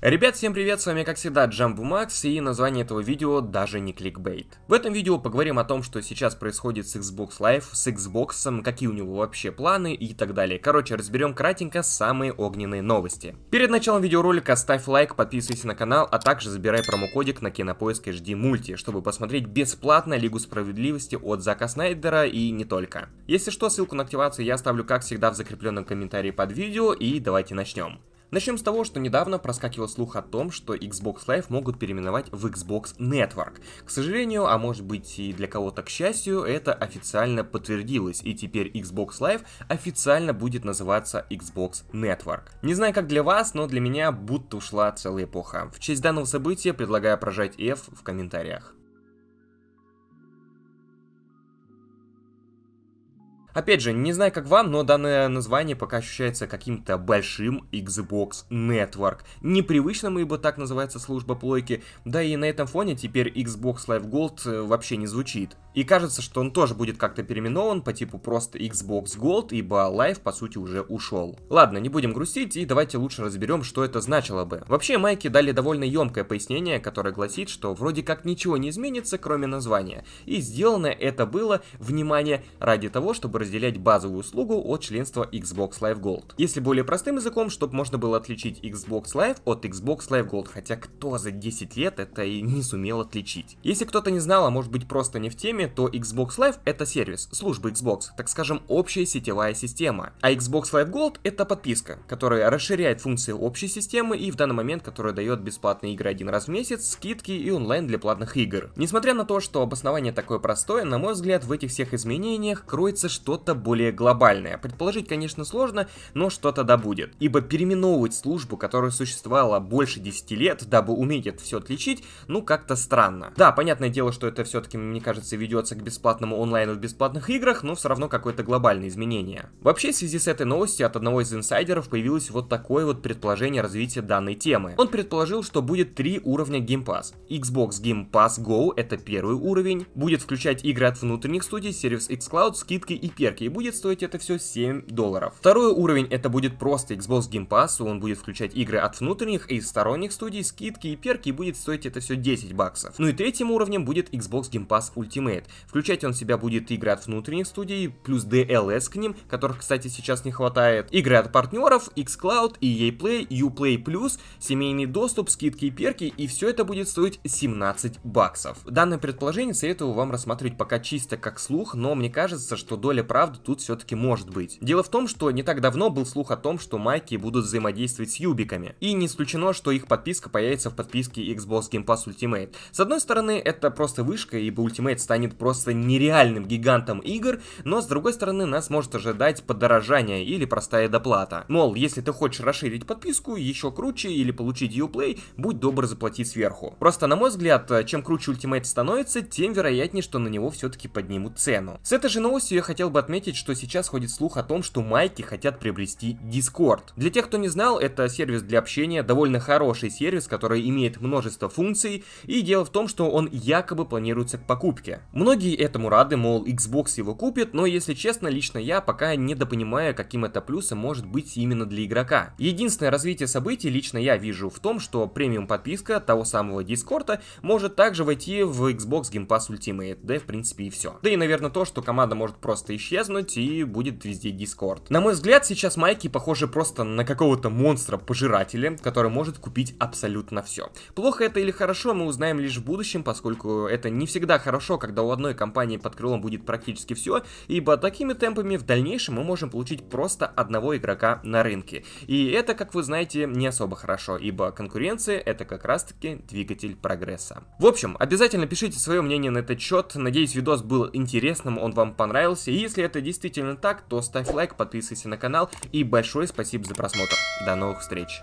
Ребят, всем привет, с вами как всегда Джамбу Макс и название этого видео даже не кликбейт. В этом видео поговорим о том, что сейчас происходит с Xbox Live, с Xbox, какие у него вообще планы и так далее. Короче, разберем кратенько самые огненные новости. Перед началом видеоролика ставь лайк, подписывайся на канал, а также забирай промокодик на кинопоиск HD Multi, чтобы посмотреть бесплатно Лигу Справедливости от Зака Снайдера и не только. Если что, ссылку на активацию я оставлю как всегда в закрепленном комментарии под видео и давайте начнем. Начнем с того, что недавно проскакивал слух о том, что Xbox Live могут переименовать в Xbox Network. К сожалению, а может быть и для кого-то к счастью, это официально подтвердилось, и теперь Xbox Live официально будет называться Xbox Network. Не знаю как для вас, но для меня будто ушла целая эпоха. В честь данного события предлагаю прожать F в комментариях. Опять же, не знаю как вам, но данное название пока ощущается каким-то большим Xbox Network. Непривычно ибо так называется служба плойки, да и на этом фоне теперь Xbox Live Gold э, вообще не звучит. И кажется, что он тоже будет как-то переименован по типу просто Xbox Gold, ибо Live по сути уже ушел. Ладно, не будем грустить и давайте лучше разберем, что это значило бы. Вообще, майки дали довольно емкое пояснение, которое гласит, что вроде как ничего не изменится, кроме названия. И сделано это было, внимание, ради того, чтобы разделять базовую услугу от членства Xbox Live Gold. Если более простым языком, чтобы можно было отличить Xbox Live от Xbox Live Gold, хотя кто за 10 лет это и не сумел отличить. Если кто-то не знал, а может быть просто не в теме, то Xbox Live это сервис, служба Xbox, так скажем общая сетевая система. А Xbox Live Gold это подписка, которая расширяет функции общей системы и в данный момент, которая дает бесплатные игры один раз в месяц, скидки и онлайн для платных игр. Несмотря на то, что обоснование такое простое, на мой взгляд, в этих всех изменениях кроется что что-то более глобальное. Предположить, конечно, сложно, но что-то да будет. Ибо переименовывать службу, которая существовала больше 10 лет, дабы уметь это все отличить, ну как-то странно. Да, понятное дело, что это все-таки, мне кажется, ведется к бесплатному онлайну в бесплатных играх, но все равно какое-то глобальное изменение. Вообще, в связи с этой новостью от одного из инсайдеров появилось вот такое вот предположение развития данной темы. Он предположил, что будет три уровня Game Pass. Xbox Game Pass Go это первый уровень, будет включать игры от внутренних студий, сервис xCloud, скидки и перки, и будет стоить это все 7 долларов. Второй уровень это будет просто Xbox Game Pass, он будет включать игры от внутренних и сторонних студий, скидки и перки, и будет стоить это все 10 баксов. Ну и третьим уровнем будет Xbox Game Pass Ultimate. Включать он себя будет игры от внутренних студий, плюс DLS к ним, которых, кстати, сейчас не хватает, игры от партнеров, xCloud, EA Play, Uplay семейный доступ, скидки и перки, и все это будет стоить 17 баксов. Данное предположение советую вам рассматривать пока чисто как слух, но мне кажется, что доля правда тут все-таки может быть. Дело в том, что не так давно был слух о том, что майки будут взаимодействовать с юбиками. И не исключено, что их подписка появится в подписке Xbox Game Pass Ultimate. С одной стороны, это просто вышка, ибо Ultimate станет просто нереальным гигантом игр, но с другой стороны, нас может ожидать подорожание или простая доплата. Мол, если ты хочешь расширить подписку, еще круче или получить Uplay, будь добр заплати сверху. Просто, на мой взгляд, чем круче Ultimate становится, тем вероятнее, что на него все-таки поднимут цену. С этой же новостью я хотел бы отметить, что сейчас ходит слух о том, что майки хотят приобрести Discord. Для тех, кто не знал, это сервис для общения, довольно хороший сервис, который имеет множество функций, и дело в том, что он якобы планируется к покупке. Многие этому рады, мол, Xbox его купит, но если честно, лично я пока недопонимаю, каким это плюсом может быть именно для игрока. Единственное развитие событий лично я вижу в том, что премиум подписка того самого Discord может также войти в Xbox Game Pass Ultimate, да в принципе и все. Да и наверное то, что команда может просто исчезнуть и будет везде Discord. На мой взгляд, сейчас майки похожи просто на какого-то монстра-пожирателя, который может купить абсолютно все. Плохо это или хорошо, мы узнаем лишь в будущем, поскольку это не всегда хорошо, когда у одной компании под крылом будет практически все, ибо такими темпами в дальнейшем мы можем получить просто одного игрока на рынке. И это, как вы знаете, не особо хорошо, ибо конкуренция это как раз-таки двигатель прогресса. В общем, обязательно пишите свое мнение на этот счет, надеюсь видос был интересным, он вам понравился, и если это действительно так, то ставь лайк, подписывайся на канал и большое спасибо за просмотр. До новых встреч!